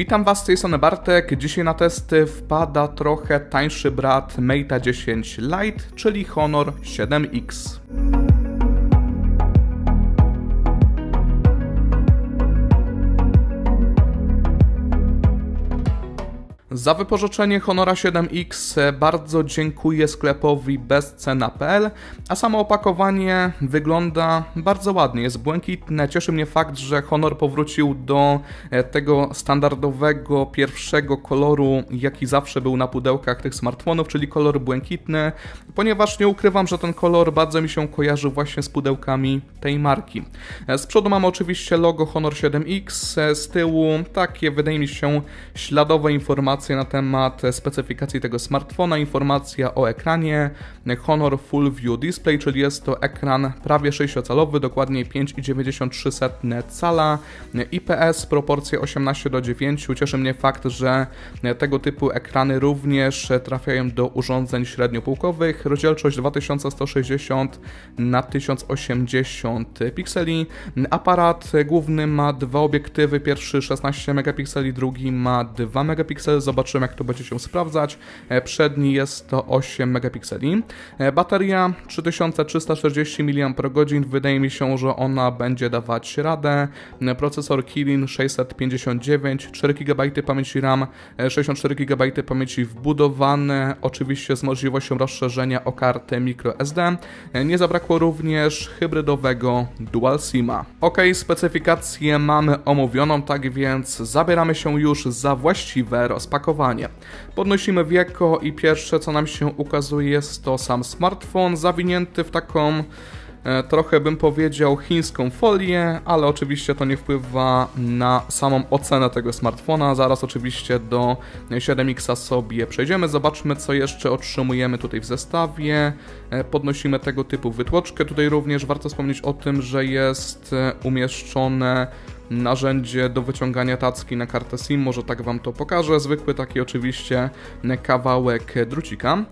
Witam Was z tej strony Bartek. Dzisiaj na testy wpada trochę tańszy brat Mate 10 Lite, czyli Honor 7X. Za wypożyczenie Honora 7X bardzo dziękuję sklepowi bezcena.pl, a samo opakowanie wygląda bardzo ładnie, jest błękitne. Cieszy mnie fakt, że Honor powrócił do e, tego standardowego pierwszego koloru, jaki zawsze był na pudełkach tych smartfonów, czyli kolor błękitny, ponieważ nie ukrywam, że ten kolor bardzo mi się kojarzy właśnie z pudełkami tej marki. E, z przodu mamy oczywiście logo Honor 7X, e, z tyłu takie wydaje mi się śladowe informacje informacje na temat specyfikacji tego smartfona, informacja o ekranie Honor Full View Display, czyli jest to ekran prawie 6-calowy, dokładnie 5,93 cala, IPS, proporcje 18 do 9. Cieszy mnie fakt, że tego typu ekrany również trafiają do urządzeń średniopółkowych. Rozdzielczość 2160 na 1080 pikseli. Aparat główny ma dwa obiektywy, pierwszy 16 megapikseli, drugi ma 2 megapiksele zobaczymy jak to będzie się sprawdzać. E, przedni jest to 8 megapikseli. E, bateria 3340 mAh, wydaje mi się, że ona będzie dawać radę. E, procesor Kirin 659, 4 GB pamięci RAM, 64 GB pamięci wbudowane, oczywiście z możliwością rozszerzenia o kartę microSD. Nie zabrakło również hybrydowego Dual SIMa. Ok, specyfikację mamy omówioną, tak więc zabieramy się już za właściwe rozpakowanie opakowanie. Podnosimy wieko i pierwsze co nam się ukazuje jest to sam smartfon zawinięty w taką e, trochę bym powiedział chińską folię, ale oczywiście to nie wpływa na samą ocenę tego smartfona. Zaraz oczywiście do 7X sobie przejdziemy, zobaczmy co jeszcze otrzymujemy tutaj w zestawie. E, podnosimy tego typu wytłoczkę. Tutaj również warto wspomnieć o tym, że jest e, umieszczone narzędzie do wyciągania tacki na kartę SIM, może tak Wam to pokażę. Zwykły taki oczywiście kawałek drucika.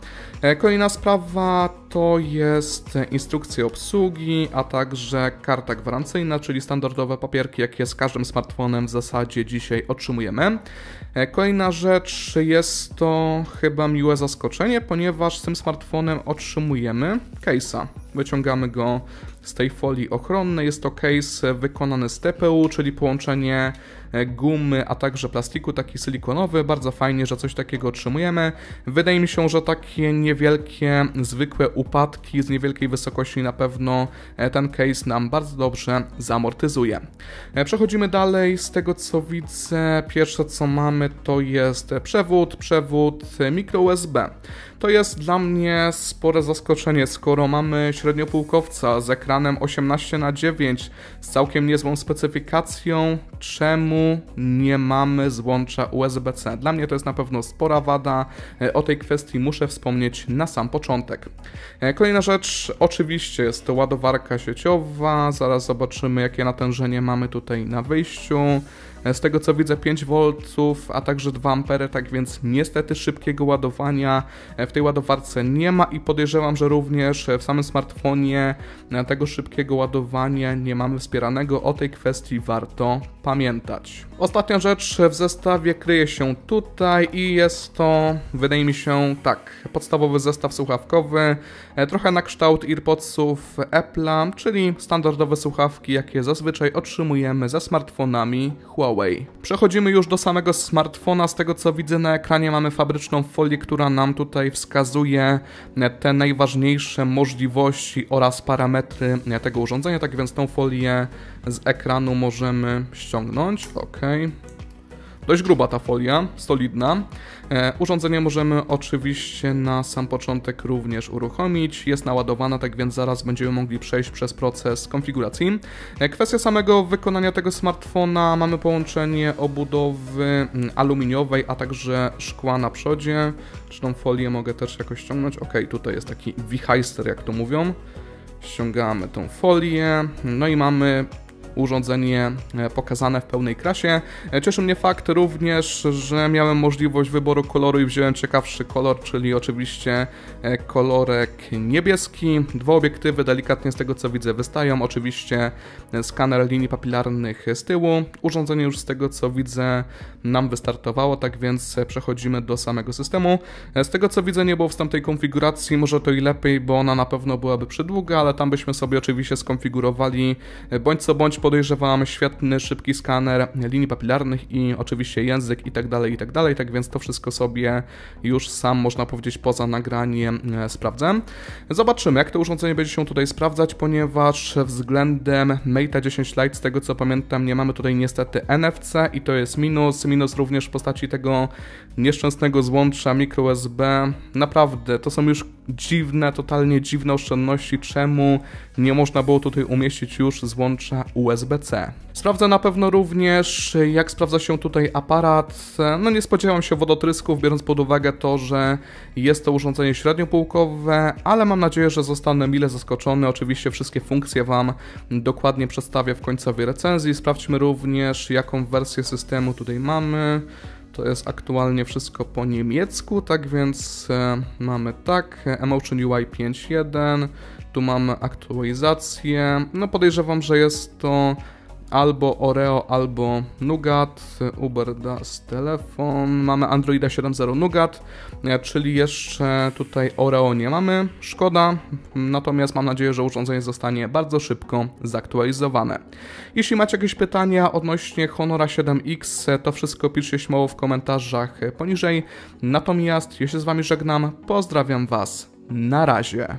E, kolejna sprawa to jest instrukcja obsługi, a także karta gwarancyjna, czyli standardowe papierki, jakie z każdym smartfonem w zasadzie dzisiaj otrzymujemy. E, kolejna rzecz jest to chyba miłe zaskoczenie, ponieważ z tym smartfonem otrzymujemy case'a. Wyciągamy go z tej folii ochronnej. Jest to case wykonany z TPU, czyli połączenie e, gumy, a także plastiku, taki silikonowy. Bardzo fajnie, że coś takiego otrzymujemy. Wydaje mi się, że takie niewielkie, zwykłe upadki z niewielkiej wysokości na pewno e, ten case nam bardzo dobrze zamortyzuje. E, przechodzimy dalej. Z tego co widzę, pierwsze co mamy to jest przewód, przewód micro USB. To jest dla mnie spore zaskoczenie, skoro mamy średniopółkowca z ekranem 18 na 9 z całkiem niezłą specyfikacją, czemu nie mamy złącza USB-C? Dla mnie to jest na pewno spora wada. E, o tej kwestii muszę wspomnieć na sam początek. E, kolejna rzecz, oczywiście jest to ładowarka sieciowa. Zaraz zobaczymy, jakie natężenie mamy tutaj na wyjściu. E, z tego co widzę 5 V, a także 2 A, tak więc niestety szybkiego ładowania e, w tej ładowarce nie ma i podejrzewam, że również w samym smartfonie e, tego szybkiego ładowania nie mamy wspieranego. O tej kwestii warto pamiętać. Ostatnia rzecz w zestawie kryje się tutaj i jest to, wydaje mi się, tak, podstawowy zestaw słuchawkowy, trochę na kształt AirPodsów Apple'a, czyli standardowe słuchawki, jakie zazwyczaj otrzymujemy ze smartfonami Huawei. Huawei. Przechodzimy już do samego smartfona. Z tego co widzę na ekranie mamy fabryczną folię, która nam tutaj wskazuje te najważniejsze możliwości oraz parametry tego urządzenia. Tak więc tą folię z ekranu możemy ściągnąć. OK. Dość gruba ta folia, solidna. E, urządzenie możemy oczywiście na sam początek również uruchomić. Jest naładowana, tak więc zaraz będziemy mogli przejść przez proces konfiguracji. E, kwestia samego wykonania tego smartfona. Mamy połączenie obudowy mm, aluminiowej, a także szkła na przodzie. Czy tą folię mogę też jakoś ściągnąć? Ok, tutaj jest taki wichajster, jak to mówią. Ściągamy tą folię. No i mamy urządzenie e, pokazane w pełnej krasie. E, cieszy mnie fakt również, że miałem możliwość wyboru koloru i wziąłem ciekawszy kolor, czyli oczywiście e, kolorek niebieski. Dwa obiektywy delikatnie z tego co widzę wystają. Oczywiście skaner linii papilarnych z tyłu. Urządzenie już z tego co widzę nam wystartowało, tak więc przechodzimy do samego systemu. Z tego co widzę nie było w tamtej konfiguracji, może to i lepiej, bo ona na pewno byłaby przydługa, ale tam byśmy sobie oczywiście skonfigurowali bądź co bądź podejrzewam świetny, szybki skaner linii papilarnych i oczywiście język i tak dalej, i tak tak więc to wszystko sobie już sam, można powiedzieć, poza nagraniem e, sprawdzę. Zobaczymy, jak to urządzenie będzie się tutaj sprawdzać, ponieważ względem Mate 10 Lite, z tego co pamiętam, nie mamy tutaj niestety NFC i to jest minus, minus również w postaci tego nieszczęsnego złącza micro USB. Naprawdę, to są już dziwne, totalnie dziwne oszczędności, czemu nie można było tutaj umieścić już złącza USB-C. Sprawdzę na pewno również, jak sprawdza się tutaj aparat. No nie spodziewam się wodotrysków, biorąc pod uwagę to, że jest to urządzenie średniopółkowe, ale mam nadzieję, że zostanę mile zaskoczony. Oczywiście wszystkie funkcje Wam dokładnie przedstawię w końcowej recenzji. Sprawdźmy również, jaką wersję systemu tutaj mamy. To jest aktualnie wszystko po niemiecku, tak więc e, mamy tak, Emotion UI 5.1, tu mamy aktualizację, no podejrzewam, że jest to albo Oreo, albo Nougat, Uber Das telefon, mamy Androida 7.0 Nougat, e, czyli jeszcze tutaj Oreo nie mamy, szkoda, natomiast mam nadzieję, że urządzenie zostanie bardzo szybko zaktualizowane. Jeśli macie jakieś pytania odnośnie Honora 7X, to wszystko piszcie śmiało w komentarzach poniżej, natomiast ja się z Wami żegnam, pozdrawiam Was, na razie.